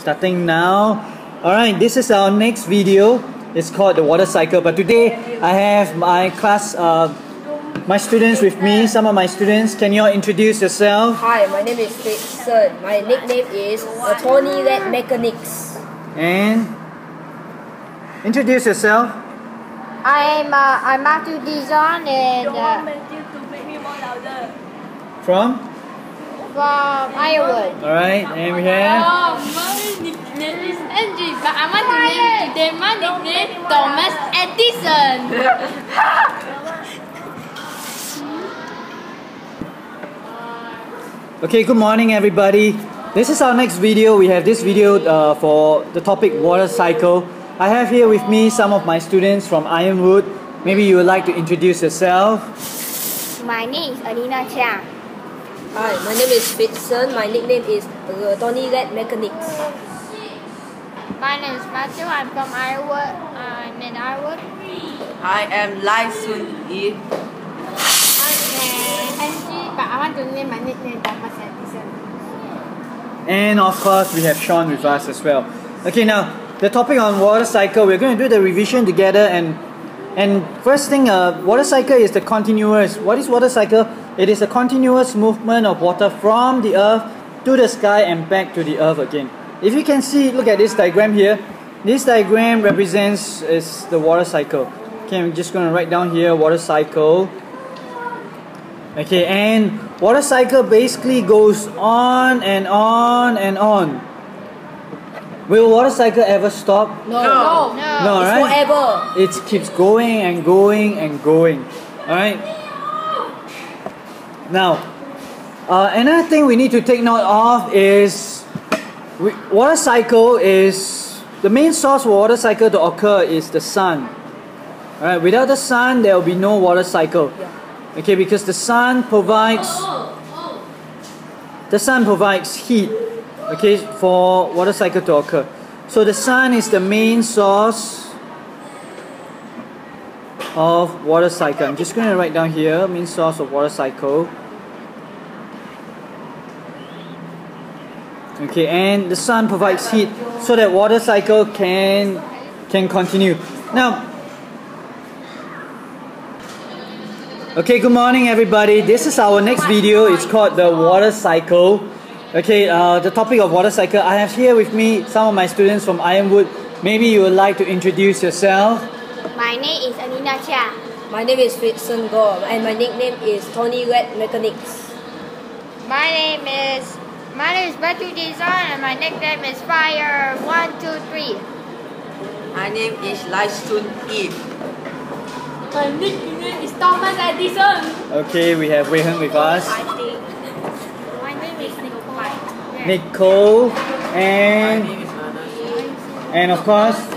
starting now. Alright, this is our next video. It's called the water cycle. But today I have my class, uh, my students with me. Some of my students. Can you all introduce yourself? Hi, my name is Jason. My nickname is Tony Red Mechanics. And introduce yourself. I'm uh, I'm Matthew Dizon and uh, From? From Ireland. Alright, and we have. Oh, my nickname is Angie, but I want to name today my nickname Thomas Edison. Okay, good morning everybody. This is our next video. We have this video uh, for the topic water cycle. I have here with me some of my students from Ironwood. Maybe you would like to introduce yourself. My name is Alina Chia. Hi, my name is Jason. My nickname is uh, Tony Red Mechanics. My name is Matthew. I'm from Iowa. I'm in Ireland. I am Lai Sun Yi. I'm Angie, but I want to name my nickname Thomas Edison. And of course, we have Sean with us as well. Okay, now the topic on water cycle, we're going to do the revision together. And and first thing, uh, water cycle is the continuous. What is water cycle? It is a continuous movement of water from the earth to the sky and back to the earth again. If you can see, look at this diagram here. This diagram represents is the water cycle. Okay, I'm just going to write down here water cycle. Okay, and water cycle basically goes on and on and on. Will water cycle ever stop? No, No. No, it's right? forever. It keeps going and going and going. Alright? Now, uh, another thing we need to take note of is we, water cycle is the main source for water cycle to occur is the sun. Alright, without the sun, there will be no water cycle. Okay, because the sun provides the sun provides heat okay for water cycle to occur so the sun is the main source of water cycle i'm just going to write down here main source of water cycle okay and the sun provides heat so that water cycle can can continue now Okay, good morning everybody. This is our next video. It's called the water cycle. Okay, uh, the topic of water cycle. I have here with me some of my students from Ironwood. Maybe you would like to introduce yourself. My name is Anina Chia. My name is Jason Gore and my nickname is Tony Red Mechanics. My name is my name is Matthew Dizon and my nickname is Fire. One, two, three. My name is Lai Eve. My nickname is Thomas Edison. Okay, we have Wei Heng with us, I think. My name is Nicole. Nicole, My and name is and of course,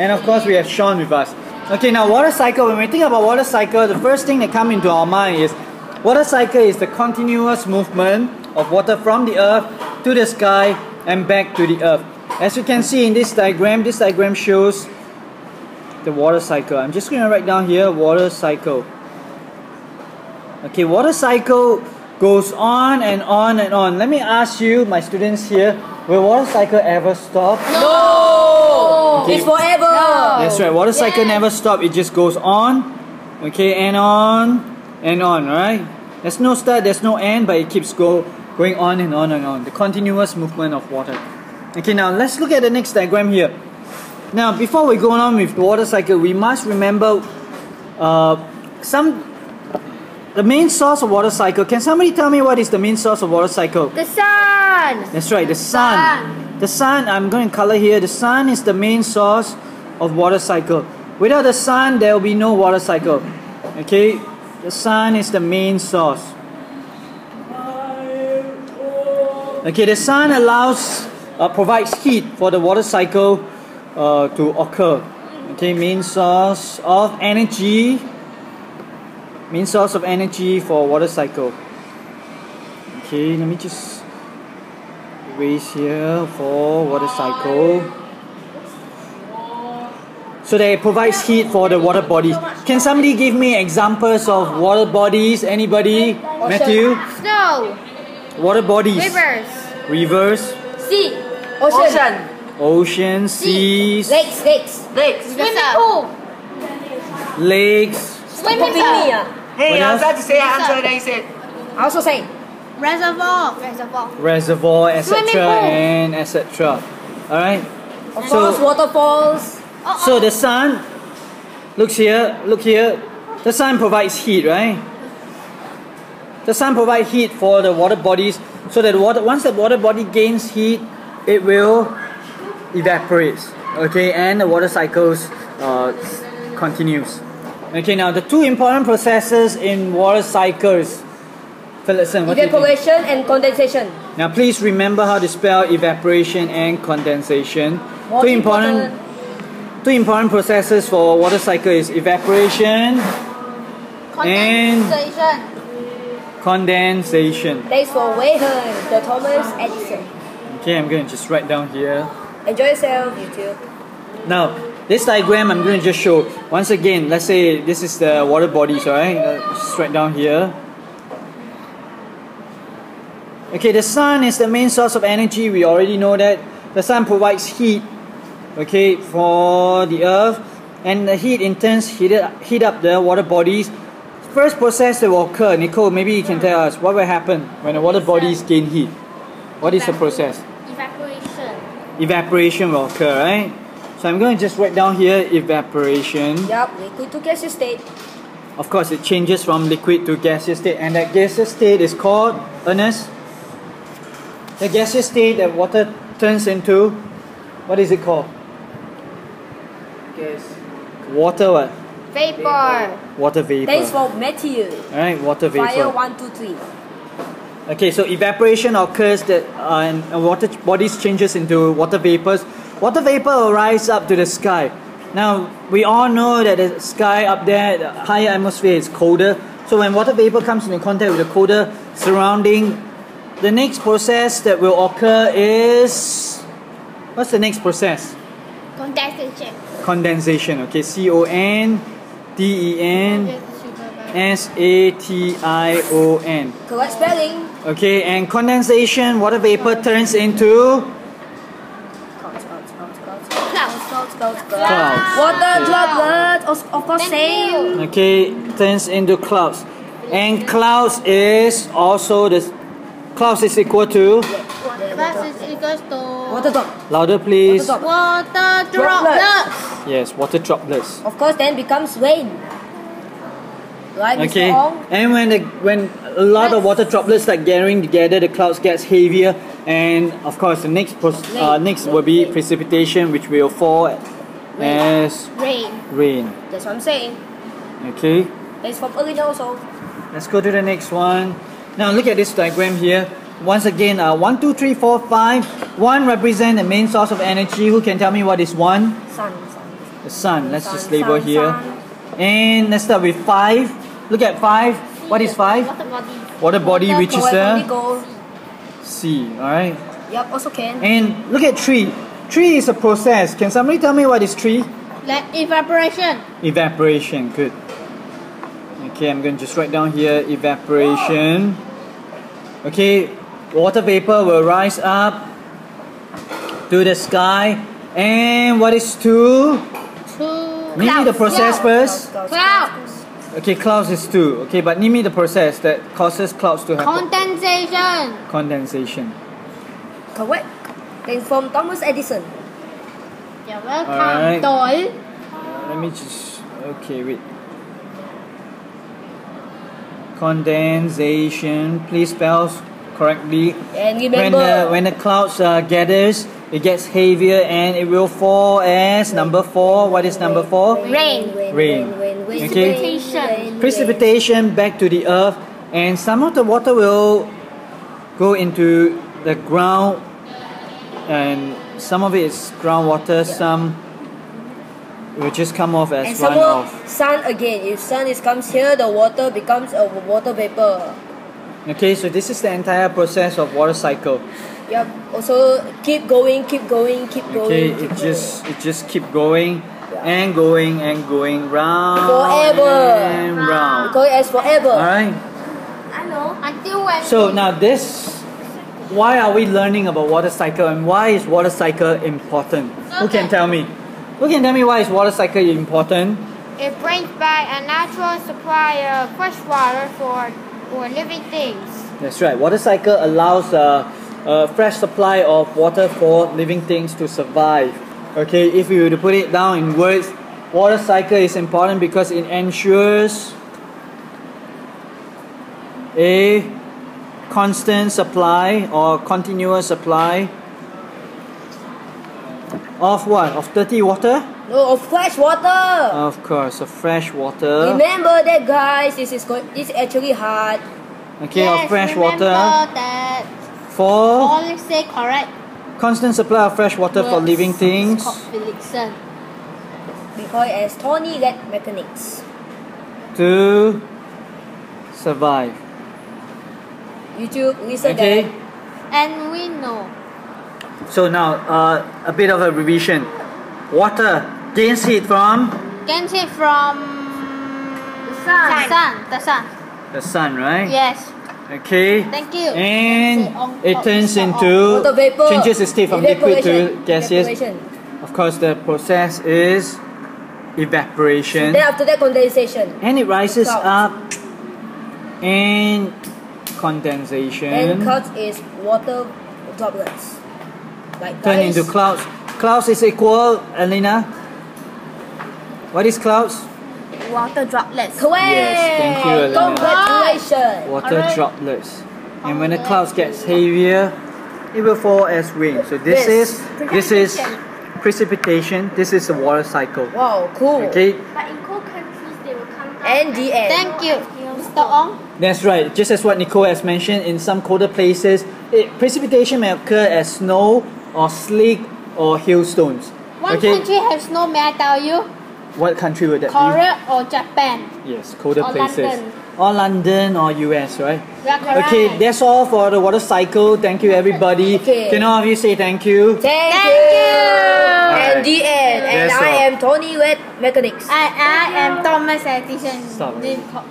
and of course we have Sean with us. Okay, now water cycle. When we think about water cycle, the first thing that comes into our mind is water cycle is the continuous movement of water from the earth to the sky and back to the earth. As you can see in this diagram, this diagram shows the water cycle. I'm just going to write down here water cycle. Okay, water cycle goes on and on and on. Let me ask you, my students here, will water cycle ever stop? No! Okay. It's forever. That's right. Water cycle never stop. It just goes on, okay, and on and on. Right? There's no start. There's no end, but it keeps go going on and on and on. The continuous movement of water. Okay. Now let's look at the next diagram here. Now, before we go on with the water cycle, we must remember uh, some the main source of water cycle. Can somebody tell me what is the main source of water cycle? The sun. That's right, the sun. The sun, I'm going to color here. The sun is the main source of water cycle. Without the sun, there will be no water cycle. Okay, the sun is the main source. Okay, the sun allows, uh, provides heat for the water cycle uh, to occur. Okay, main source of energy. Main source of energy for water cycle. Okay, let me just erase here for water cycle. So that it provides heat for the water bodies. Can somebody give me examples of water bodies? Anybody? Matthew? Snow. Water bodies. Rivers. Rivers. Sea. Ocean. Ocean. Ocean, seas, Lakes, lakes. Lakes. Swimming pool. lakes. Swimming pool. Hey, I else? was about to say answer, then you said. I also say. Reservoir. Reservoir. reservoir, etc., and etc. All right. Of So- course, waterfalls. So the sun, looks here, look here. The sun provides heat, right? The sun provides heat for the water bodies, so that water once the water body gains heat, it will evaporate. Okay, and the water cycles uh, continues. Okay, now the two important processes in water cycles. Philipson, what do you think? Evaporation and condensation. Now please remember how to spell evaporation and condensation. More two important two important processes for water cycle is evaporation Condensation. condensation. Thanks for Wayne, the Thomas Edison. Okay, I'm going to just write down here. Enjoy yourself, YouTube. Now, this diagram I'm going to just show. Once again, let's say this is the water bodies, alright? Uh, Just write down here. Okay, the sun is the main source of energy. We already know that. The sun provides heat, okay, for the earth. And the heat in turn heat, it- heat up the water bodies. First process that will occur, Nicole, maybe you can tell us what will happen when the water bodies gain heat. What is the process? Evaporation. evaporation will occur, right? So I'm going to just write down here evaporation. Yup, liquid to gaseous state. Of course, it changes from liquid to gaseous state, and that gaseous state is called, Ernest? The gaseous state that water turns into, what is it called? Yes. Water what? Vapor. Water vapor. Thanks for Matthew. Alright, water vapor. Fire one, two, three. Okay, so evaporation occurs that uh, and water bodies changes into water vapors. Water vapor will rise up to the sky. Now we all know that the sky up there, the higher atmosphere is colder. So when water vapor comes into contact with the colder surrounding, the next process that will occur is what's the next process? Condensation. Condensation. Okay, C O N D E N S A T I O N. Correct spelling. Okay, and condensation, water vapor turns into Clouds, clouds, clouds, clouds. Clouds. Clouds, clouds, clouds. clouds. Water droplets, of, of course, same. Okay, turns into clouds. And clouds is also the clouds is equal to Class is equals to Water drop. louder please. Water water Droplets. droplets. Yes, water droplets. Of course, then becomes rain. Right, Okay, Ong? and when the when a lot of water droplets start gathering together, the clouds gets heavier, and of course the next pros- uh, next will be precipitation, which will fall as Rain. rain. That's what I'm saying. Okay. Thanks for Arena also. Let's go to the next one. Now look at this diagram here. Once again, uh, one, two, three, four, five. One represents the main source of energy. Who can tell me what is one? Sun, sun. The sun. Let's Sun, just label sun, here. sun. And let's start with five. Look at five. What is five? Water body. Water body, which is the go. sea. All right. Yep, also can. And look at tree. Tree is a process. Can somebody tell me what is 3? Like evaporation. Evaporation. Good. Okay, I'm going to just write down here evaporation. Okay, water vapor will rise up to the sky. And what is two? Two. Name me the process first. Clouds, Clouds. Okay, clouds is two. Okay, but name me the process that causes clouds to happen. Condensation. Condensation. Correct. Thanks from Thomas Edison. You're welcome. Alright. Tối. Let me just. Okay, wait. Condensation. Please spell correctly. And When remember, the when the clouds uh, gathers, it gets heavier and it will fall as number four. What is number four? rain, Rain. rain, rain, rain, rain, Okay. Precipitation back to the earth, and some of the water will go into the ground, and some of it is groundwater. Some will just come off And as some more sun again. If sun is comes here, the water becomes a water vapor. Okay, so this is the entire process of water cycle. Yup. Also keep going, keep going, keep going. Okay, keep it going. just it just keep going and going and going round Forever. and round. Because as forever. Alright. I know. Until when So now this why are we learning about water cycle and why is water cycle important? Who can tell me? Who can tell me why is water cycle important? It brings back a natural supply of fresh water for, for living things. That's right. Water cycle allows a, a fresh supply of water for living things to survive. Okay, if we were to put it down in words, water cycle is important because it ensures a constant supply or continuous supply of what? Of dirty water? No, of fresh water. Of course, of fresh water. Remember that, guys. This is go- this is actually hard Okay, yes, of fresh remember water that for all say correct. constant supply of fresh water for living things. Felixson. because as Tony Red mechanics. to survive. YouTube, listen Okay. that. And we know. So now uh, a bit of a revision. Water gains heat from Can see from The sun. the sun. The sun. the sun, right? Yes. Okay. Thank you. And it turns into Water vapor. changes its state from liquid to Evaporation. gaseous. Of course, the process is evaporation, Then after that condensation. and it rises Clouds. up and condensation. And clouds is water droplets. Like turn into clouds. Clouds is equal, Elena. What is clouds? Water droplets. Correct. Yes, thank you, Elena. Congratulations. Water Alright. droplets. And when the clouds gets heavier, it will fall as rain. So this This. is this is precipitation. This is the water cycle. Wow, cool. Okay, But in cold countries, they will come down. And the end. Thank you, Mr. Ong. that's right. Just as what Nicole has mentioned, in some colder places, it, precipitation may occur as snow or sleet or hailstones. One okay, country has snow, may I tell you? what country would that be? Korea or Japan? Yes, colder Or places. London. Or London or US, right? We. Okay, that's all for the water cycle. Thank you, everybody. Okay. Can all of you say thank you? Thank, Thank you. you. And the end. And That's I all. am Tony Red Mechanics. I, I am Thomas Edison. Stop. Name called-